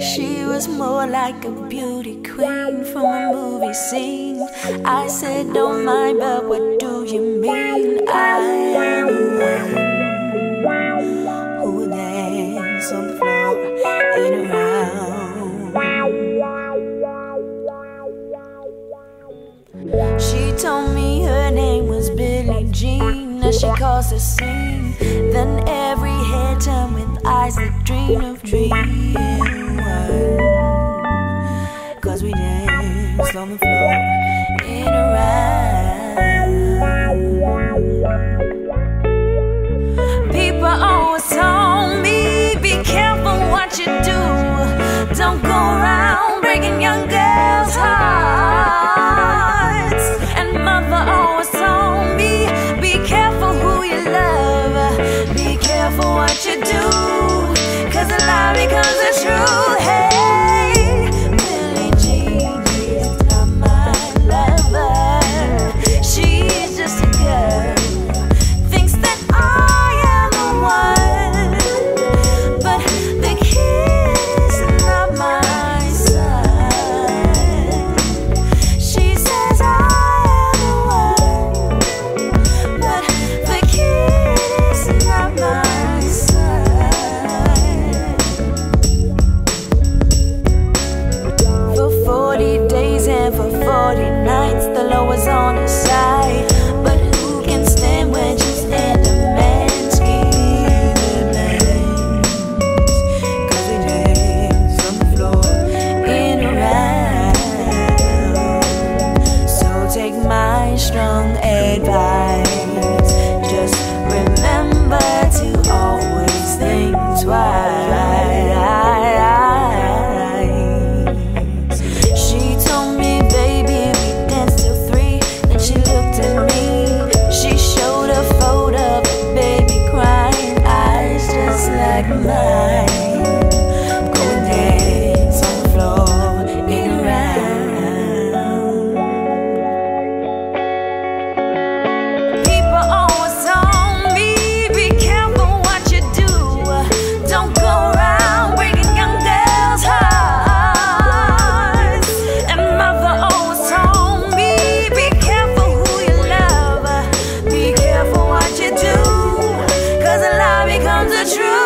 She was more like a beauty queen from a movie scene. I said, Don't mind, but what do you mean? I she calls a scene. Then every head turned with eyes that dream of dream Cause we danced on the floor. Just remember to always think twice. She told me, baby, we danced till three. Then she looked at me. She showed a photo of a baby crying, eyes just like mine. the truth.